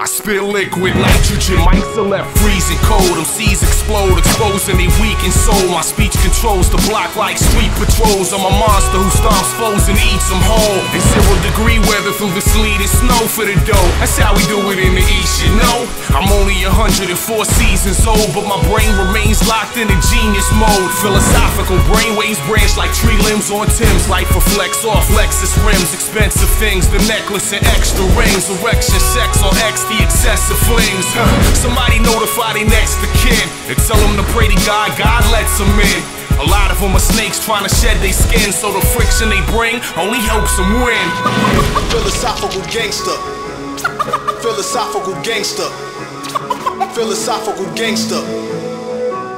I spit liquid nitrogen, mics are left freezing cold. MCs explode, exposing they weak and soul. My speech controls the block like sweet patrols. I'm a monster who stomps foes and eats them whole. In zero degree through the sleet and snow for the dough. That's how we do it in the east, you know. I'm only 104 seasons old, but my brain remains locked in a genius mode. Philosophical brainwaves branch like tree limbs on Timbs. Life reflects off Lexus rims, expensive things, the necklace and extra rings, erection, sex on X the excessive flings. Huh. Somebody notify they next to kin and tell them pray to God, God lets them in. A lot of them are snakes trying to shed their skin, so the friction they bring only helps them win. Philosophical gangster. Philosophical gangster. Philosophical gangster.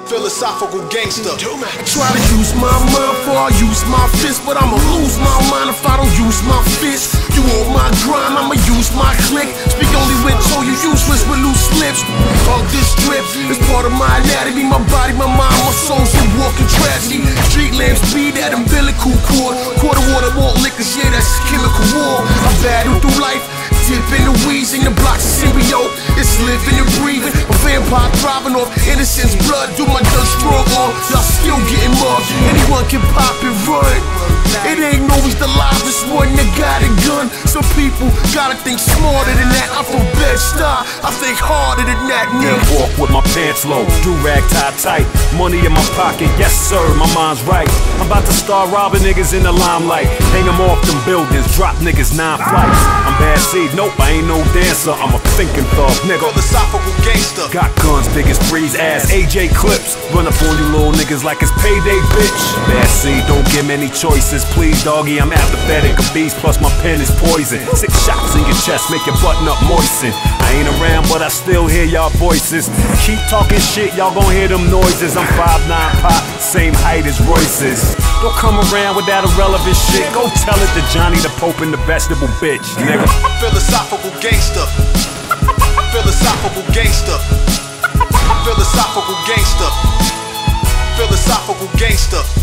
Philosophical gangster. Try to use my mind before I use my fist, but I'ma lose my mind if I don't use my fist. You want my grind, I'ma use my click. Speak only when told you useless with loose lips. All this drip is part of my anatomy, my body, my mind, my soul's a walking tragedy. Street lamps speed that umbilical cord. Quarter water, won't liquors, yeah, that's chemical war. I battle through life. Dip in the weeds in the blocks of symbiote. It's living and breathing. Vampire thriving off innocence blood. Do my done strong arm. Y'all still getting mugged. Anyone can pop and run. It ain't always the loudest one that got a gun. Some people gotta think smarter than that. I'm from Bed-Stuy. I think harder than that, nigga. walk with my pants low, do rag tied tight. Money in my pocket, yes sir, my mind's right. I'm about to start robbing niggas in the limelight. Hang 'em off them buildings, drop niggas nine flights. I'm bad seed, nope, I ain't no dancer. I'm a thinking thug, nigga. Philosophical gangster. Got guns big as threes ass AJ clips. Run up on you little niggas like it's payday, bitch. Bad seed, don't give many choices. Please, doggy, I'm apathetic. A beast plus my pen is poison. Six shots in your chest, make your button up moisten. Ain't around, but I still hear y'all voices. Keep talking shit, y'all gon' hear them noises. I'm 5'9 pop, same height as Royce's. Don't come around with that irrelevant shit. Go tell it to Johnny the Pope and the vegetable bitch, nigga. Philosophical gangster. Philosophical gangster. Philosophical gangster. Philosophical gangster.